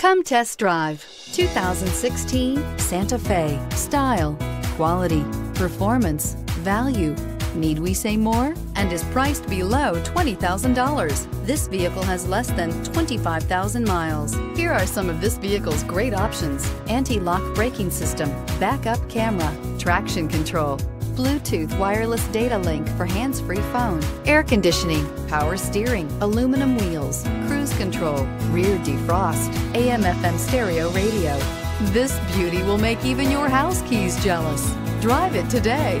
Come test drive 2016 Santa Fe. Style, quality, performance, value. Need we say more? And is priced below $20,000. This vehicle has less than 25,000 miles. Here are some of this vehicle's great options anti lock braking system, backup camera, traction control. Bluetooth wireless data link for hands free phone, air conditioning, power steering, aluminum wheels, cruise control, rear defrost, AM FM stereo radio. This beauty will make even your house keys jealous. Drive it today.